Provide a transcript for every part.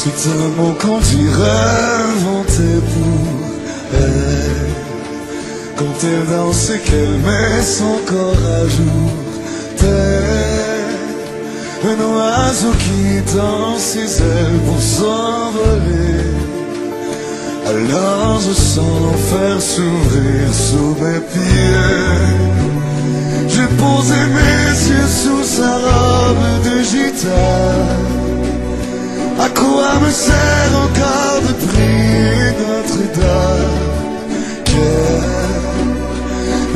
C'est un mot qu'on dirait inventé pour elle. Quand elle danse et qu'elle met son corps à jour, un oiseau qui tend ses ailes pour s'envoler. Alors je sens l'enfer s'ouvrir sous mes pieds. J'ai posé mes yeux sous me sert encore de prier Notre-Dame.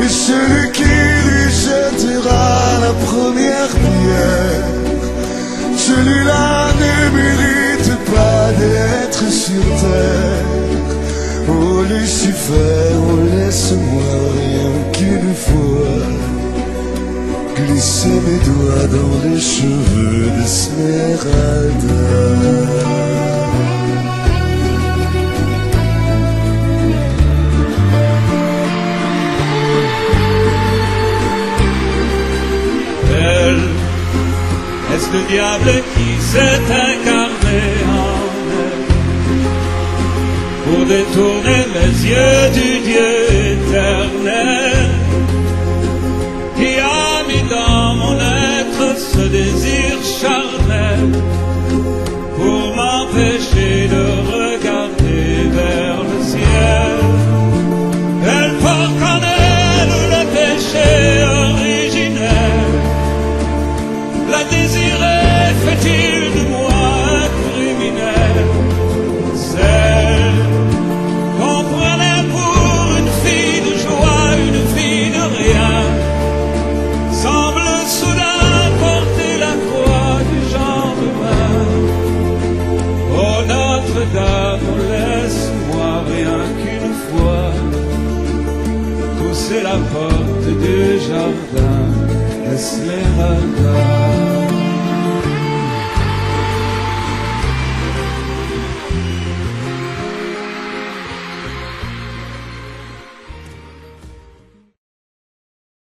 Et celui qui lui jettera la première pierre Celui-là ne mérite pas d'être sur terre. Oh Lucifer, oh laisse-moi rien qu'une fois Glisser mes doigts dans les cheveux d'Esmeralda Est-ce le diable qui s'est incarné en elle pour détourner mes yeux du Dieu éternel qui a mis dans mon être ce désir charnel pour m'empêcher Oh.